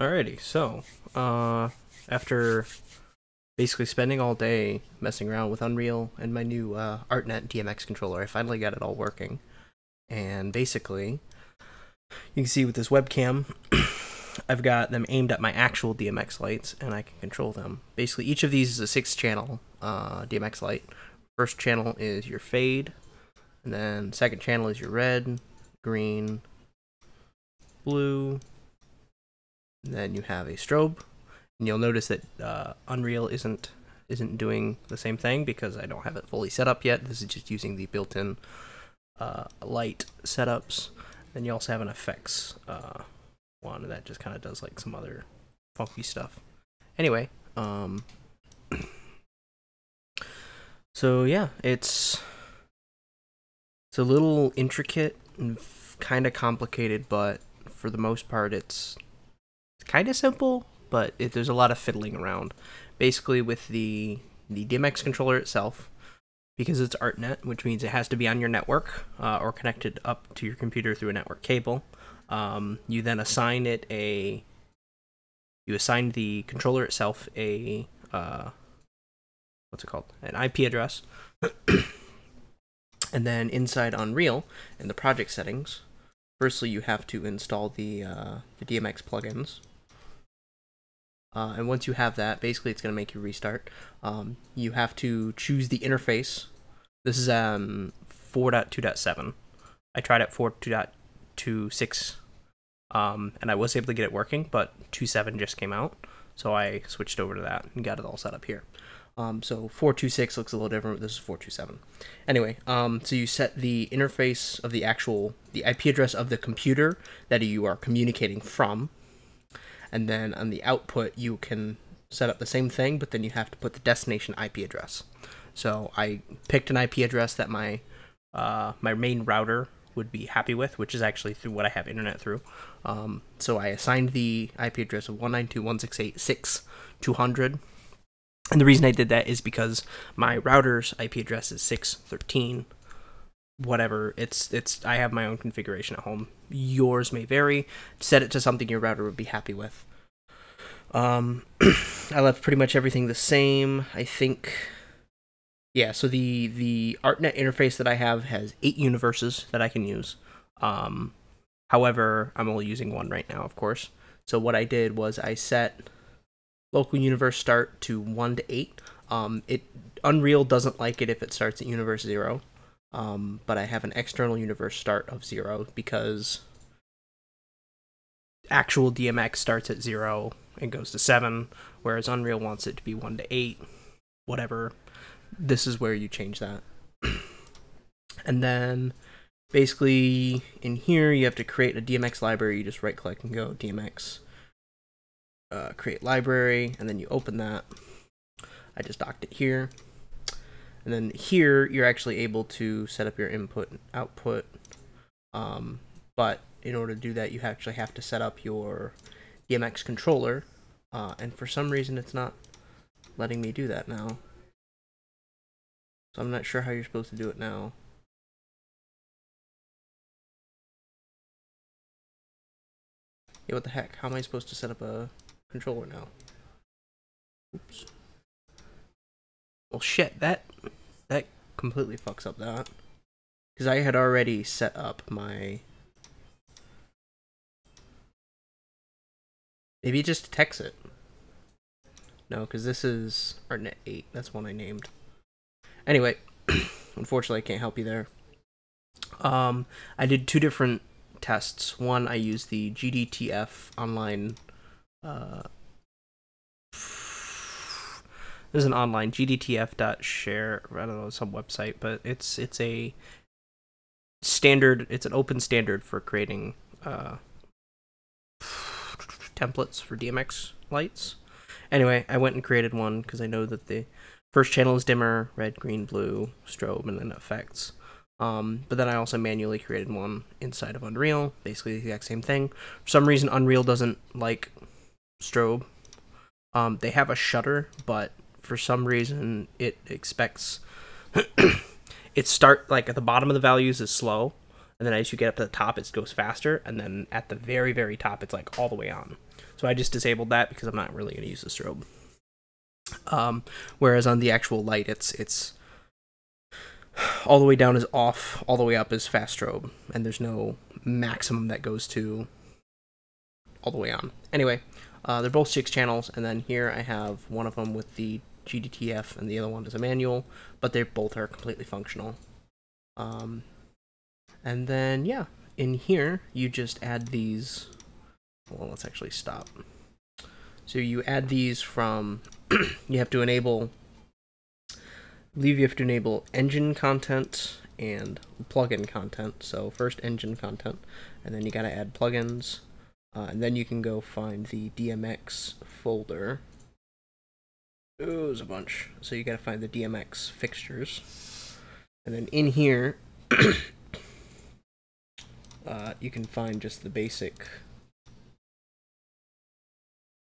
Alrighty, so uh, after basically spending all day messing around with Unreal and my new uh, ArtNet DMX controller, I finally got it all working. And basically, you can see with this webcam, I've got them aimed at my actual DMX lights, and I can control them. Basically, each of these is a six-channel uh, DMX light. First channel is your fade, and then second channel is your red, green, blue, and then you have a strobe, and you'll notice that uh, Unreal isn't isn't doing the same thing because I don't have it fully set up yet. This is just using the built-in uh, light setups. Then you also have an effects uh, one that just kind of does like some other funky stuff. Anyway, um, so yeah, it's it's a little intricate and kind of complicated, but for the most part, it's kind of simple. But it, there's a lot of fiddling around. Basically, with the the DMX controller itself, because it's ArtNet, which means it has to be on your network uh, or connected up to your computer through a network cable. Um, you then assign it a. You assign the controller itself a. Uh, what's it called? An IP address. and then inside Unreal, in the project settings, firstly you have to install the uh, the DMX plugins. Uh, and once you have that, basically it's going to make you restart. Um, you have to choose the interface. This is um 4.2.7. I tried at 4.2.26 um, and I was able to get it working, but 2.7 just came out, so I switched over to that and got it all set up here. Um, so 426 looks a little different. This is 427. Anyway, um, so you set the interface of the actual the IP address of the computer that you are communicating from, and then on the output you can set up the same thing, but then you have to put the destination IP address. So I picked an IP address that my uh, my main router would be happy with, which is actually through what I have internet through. Um, so I assigned the IP address of 192.168.6.200. And the reason I did that is because my router's IP address is 613 whatever it's it's I have my own configuration at home. Yours may vary. Set it to something your router would be happy with. Um I left pretty much everything the same. I think yeah, so the the ArtNet interface that I have has eight universes that I can use. Um, however, I'm only using one right now, of course. So what I did was I set local universe start to one to eight. Um, it Unreal doesn't like it if it starts at universe zero, um, but I have an external universe start of zero because actual DMX starts at zero and goes to seven, whereas Unreal wants it to be one to eight. Whatever this is where you change that. and then basically in here you have to create a DMX library. You just right click and go DMX, uh, create library, and then you open that. I just docked it here. And then here you're actually able to set up your input and output. Um, but in order to do that, you actually have to set up your DMX controller. Uh, and for some reason, it's not letting me do that now. So I'm not sure how you're supposed to do it now. Yeah, what the heck? How am I supposed to set up a controller now? Oops. Well, shit, that that completely fucks up that. Because I had already set up my... Maybe just detects it. No, because this is ArtNet 8. That's one I named. Anyway, unfortunately, I can't help you there. Um, I did two different tests. One, I used the GDTF online. Uh, there's an online gdtf.share. I don't know some website, but it's it's a standard. It's an open standard for creating uh, templates for DMX lights. Anyway, I went and created one because I know that the First channel is dimmer, red, green, blue, strobe, and then effects. Um, but then I also manually created one inside of Unreal, basically the exact same thing. For some reason, Unreal doesn't like strobe. Um, they have a shutter, but for some reason, it expects it start like at the bottom of the values is slow, and then as you get up to the top, it goes faster, and then at the very very top, it's like all the way on. So I just disabled that because I'm not really going to use the strobe. Um, whereas on the actual light, it's it's all the way down is off, all the way up is fast strobe, and there's no maximum that goes to all the way on. Anyway, uh, they're both six channels, and then here I have one of them with the GDTF, and the other one is a manual, but they both are completely functional. Um, and then, yeah, in here, you just add these. Well, let's actually stop. So you add these from, you have to enable, I believe you have to enable engine content and plugin content. So first engine content, and then you gotta add plugins, uh, and then you can go find the DMX folder. Oh, there's a bunch. So you gotta find the DMX fixtures, and then in here, uh, you can find just the basic.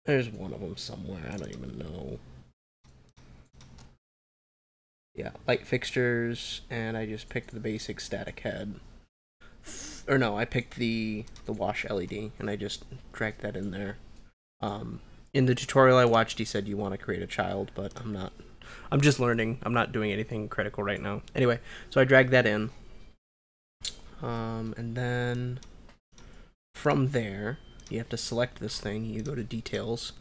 There's one of them somewhere. I don't even know. Yeah, light fixtures, and I just picked the basic static head. Or no, I picked the the wash LED, and I just dragged that in there. Um, in the tutorial I watched, he said you want to create a child, but I'm not. I'm just learning. I'm not doing anything critical right now. Anyway, so I drag that in. Um, and then from there, you have to select this thing. You go to details,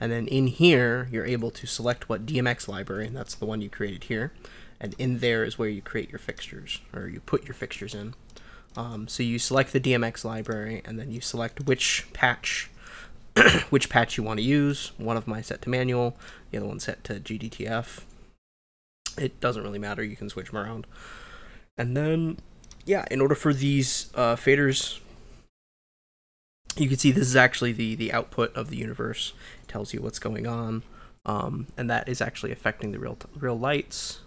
and then in here, you're able to select what DMX library, and that's the one you created here. And in there is where you create your fixtures, or you put your fixtures in. Um, so you select the DMX library, and then you select which patch, which patch you want to use. One of my set to manual, the other one set to GDTF. It doesn't really matter. You can switch them around. And then, yeah, in order for these uh, faders you can see this is actually the the output of the universe it tells you what's going on um, and that is actually affecting the real real lights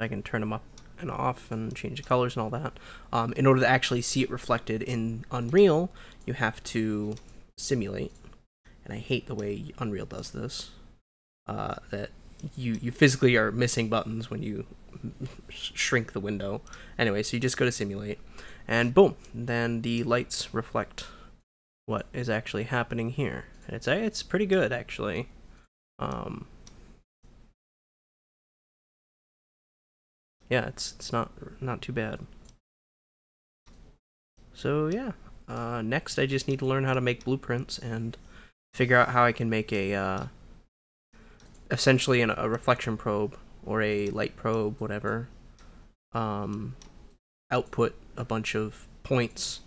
i can turn them up and off and change the colors and all that um, in order to actually see it reflected in unreal you have to simulate and i hate the way unreal does this uh, that you you physically are missing buttons when you shrink the window anyway so you just go to simulate and boom then the lights reflect what is actually happening here. And It's it's pretty good actually. Um, yeah, it's it's not not too bad. So yeah, uh, next I just need to learn how to make blueprints and figure out how I can make a uh, essentially an, a reflection probe or a light probe, whatever. Um, output a bunch of points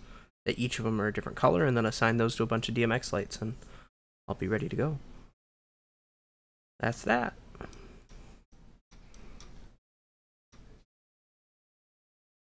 that each of them are a different color, and then assign those to a bunch of DMX lights, and I'll be ready to go. That's that.